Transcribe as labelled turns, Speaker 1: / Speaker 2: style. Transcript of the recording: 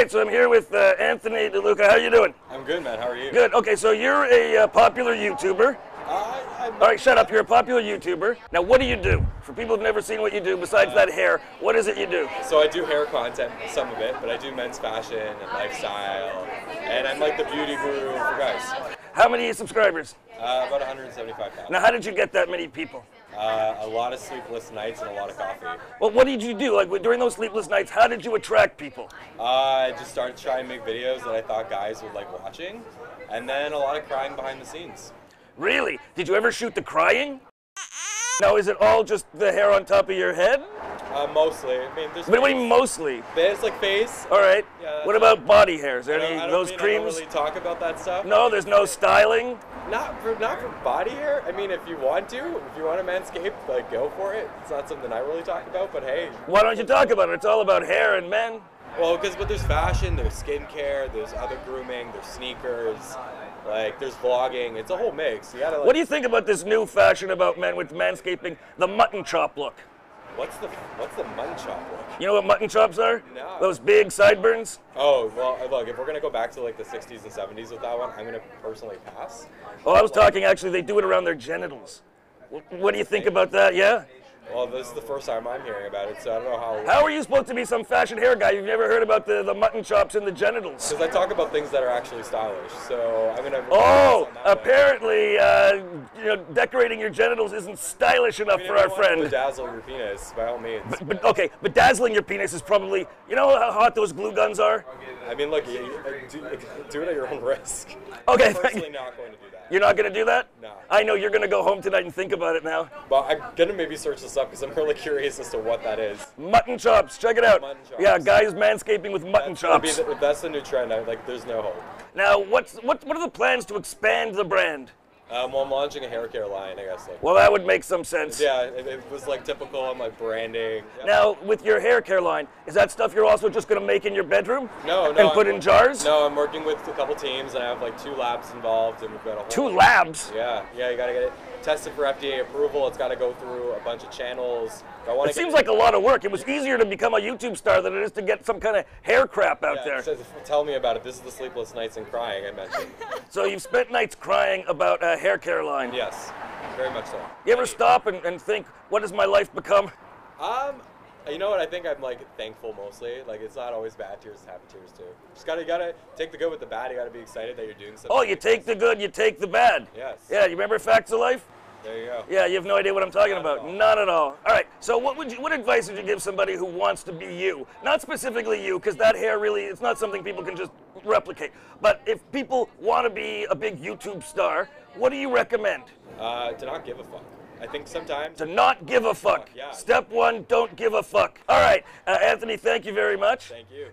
Speaker 1: right, so I'm here with uh, Anthony DeLuca. How you doing?
Speaker 2: I'm good, man. How are you?
Speaker 1: Good. Okay, so you're a uh, popular YouTuber.
Speaker 2: Uh, I'm,
Speaker 1: All right, shut up. You're a popular YouTuber. Now, what do you do? For people who've never seen what you do, besides that hair, what is it you do?
Speaker 2: So I do hair content, some of it, but I do men's fashion and lifestyle, and I'm like the beauty guru for guys.
Speaker 1: How many subscribers?
Speaker 2: Uh, about 175,000.
Speaker 1: Now, how did you get that many people?
Speaker 2: Uh, a lot of sleepless nights and a lot of coffee.
Speaker 1: Well, what did you do? Like during those sleepless nights, how did you attract people?
Speaker 2: Uh, I just started trying to make videos that I thought guys would like watching, and then a lot of crying behind the scenes.
Speaker 1: Really? Did you ever shoot the crying? Now, is it all just the hair on top of your head?
Speaker 2: Uh, mostly. I mean, there's
Speaker 1: But what do you mean mostly?
Speaker 2: There's like face.
Speaker 1: All right.
Speaker 2: Yeah,
Speaker 1: what about body hairs?
Speaker 2: I
Speaker 1: Any those
Speaker 2: mean I don't
Speaker 1: creams?
Speaker 2: really talk about that stuff.
Speaker 1: No, there's no styling.
Speaker 2: Not for not for body hair. I mean, if you want to, if you want to manscape, like go for it. It's not something I really talk about, but hey,
Speaker 1: Why don't you talk about it? It's all about hair and men.
Speaker 2: well, because but there's fashion, there's skincare, there's other grooming, there's sneakers, like there's vlogging. It's a whole mix. You gotta like.
Speaker 1: What do you think about this new fashion about men with manscaping, the mutton chop look?
Speaker 2: What's the what's the mutton chop look?
Speaker 1: You know what mutton chops are?
Speaker 2: No.
Speaker 1: Those big sideburns?
Speaker 2: Oh well, look, if we're gonna go back to like the 60s and 70s with that one, I'm gonna personally pass.
Speaker 1: Oh, I was talking actually, they do it around their genitals. What do you think about that? Yeah?
Speaker 2: Well, this is the first time I'm hearing about it, so I don't know how.
Speaker 1: How are you supposed to be some fashion hair guy? You've never heard about the, the mutton chops and the genitals.
Speaker 2: Because I talk about things that are actually stylish, so I'm gonna.
Speaker 1: Oh,
Speaker 2: focus on that one.
Speaker 1: apparently, uh, you know, decorating your genitals isn't stylish enough
Speaker 2: I mean,
Speaker 1: for our
Speaker 2: to
Speaker 1: friend.
Speaker 2: Bedazzle your penis, by all means.
Speaker 1: But okay, bedazzling your penis is probably, you know how hot those glue guns are?
Speaker 2: I mean, look, you, you- do, do it at your own risk.
Speaker 1: Okay,
Speaker 2: I'm personally not going to do that.
Speaker 1: You're not gonna do that?
Speaker 2: No.
Speaker 1: I know you're gonna go home tonight and think about it now.
Speaker 2: But I'm gonna maybe search this up because I'm really curious as to what that is.
Speaker 1: Mutton chops, check it out. Yeah, guys manscaping with mutton
Speaker 2: That's,
Speaker 1: chops.
Speaker 2: the, that's the new trend. I, like, there's no hope.
Speaker 1: Now, what's what? What are the plans to expand the brand?
Speaker 2: Um, well, I'm launching a hair care line, I guess. Like,
Speaker 1: Well, that would make some sense.
Speaker 2: yeah, it, it was like typical. I'm like branding. Yeah.
Speaker 1: Now, with your hair care line, is that stuff you're also just gonna make in your bedroom?
Speaker 2: no, no.
Speaker 1: And put
Speaker 2: I'm-
Speaker 1: in jars?
Speaker 2: No, I'm working with a couple teams, and I have like two labs involved, and we've got a whole.
Speaker 1: Two labs.
Speaker 2: Yeah, yeah. You gotta get it tested for FDA approval. It's got to go through a bunch of channels.
Speaker 1: It seems like a lot of work. It was easier to become a YouTube star than it is to get some kind of hair crap out
Speaker 2: Yeah,
Speaker 1: there.
Speaker 2: tell me about it. This is the sleepless nights and crying I mentioned.
Speaker 1: So you've spent nights crying about a hair care line.
Speaker 2: yes, very much so.
Speaker 1: You ever stop and, and think, what has my life become?
Speaker 2: Um, you know what? I think I'm like thankful mostly. Like it's not always bad tears, happy tears too. Just gotta, you gotta take the good with the bad. You gotta be excited that you're doing something.
Speaker 1: Oh, you take the good, you take the bad.
Speaker 2: Yes.
Speaker 1: Yeah, you remember Facts of Life?
Speaker 2: There you go.
Speaker 1: Yeah, you have no idea what I'm talking
Speaker 2: Not
Speaker 1: about.
Speaker 2: all.
Speaker 1: Not at all. All right. So, what would you, what advice would you give somebody who wants to be you? Not specifically you, because that hair really it's not something people can just replicate. But if people want to be a big YouTube star, what do you recommend?
Speaker 2: Uh, to not give a fuck. I think sometimes.
Speaker 1: To not give a fuck.
Speaker 2: Yeah.
Speaker 1: Step one: don't give a fuck. All right, uh, Anthony. Thank you very much.
Speaker 2: Thank you.